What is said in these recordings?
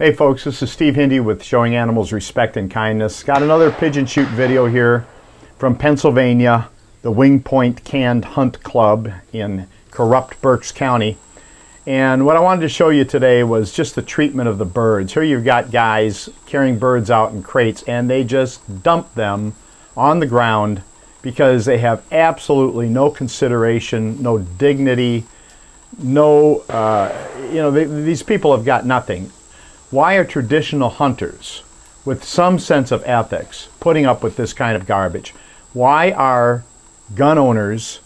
Hey folks, this is Steve Hindi with Showing Animals Respect and Kindness. Got another pigeon shoot video here from Pennsylvania, the Wing Pointe Canned Hunt Club in corrupt Berks County. And what I wanted to show you today was just the treatment of the birds. Here you've got guys carrying birds out in crates and they just dump them on the ground because they have absolutely no consideration, no dignity, no, uh, you know, they, these people have got nothing. Why are traditional hunters with some sense of ethics putting up with this kind of garbage? Why are gun owners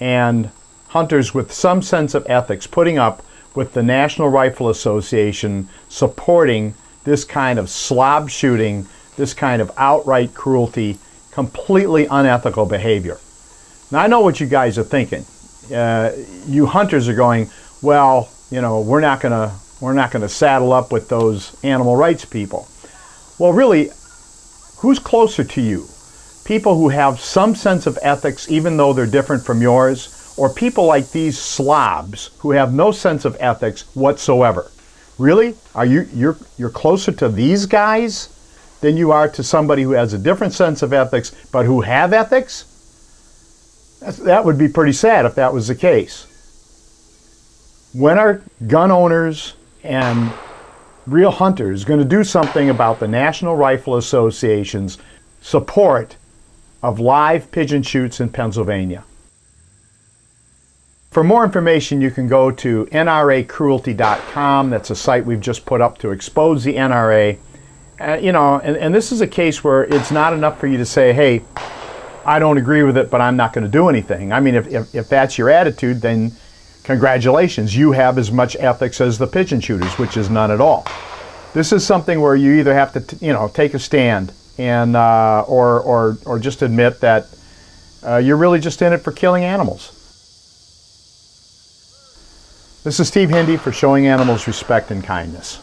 and hunters with some sense of ethics putting up with the National Rifle Association supporting this kind of slob shooting, this kind of outright cruelty, completely unethical behavior? Now, I know what you guys are thinking. Uh, you hunters are going, well, you know, we're not going to we're not going to saddle up with those animal rights people. Well, really, who's closer to you? People who have some sense of ethics, even though they're different from yours, or people like these slobs who have no sense of ethics whatsoever? Really? Are you you're you're closer to these guys than you are to somebody who has a different sense of ethics but who have ethics? That's, that would be pretty sad if that was the case. When are gun owners and real hunters going to do something about the National Rifle Association's support of live pigeon shoots in Pennsylvania. For more information, you can go to nracruelty.com. That's a site we've just put up to expose the NRA. Uh, you know, and, and this is a case where it's not enough for you to say, hey, I don't agree with it, but I'm not going to do anything. I mean, if, if, if that's your attitude, then congratulations, you have as much ethics as the pigeon shooters, which is none at all. This is something where you either have to, you know, take a stand and uh, or, or, or just admit that uh, you're really just in it for killing animals. This is Steve Hindi for Showing Animals Respect and Kindness.